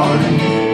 party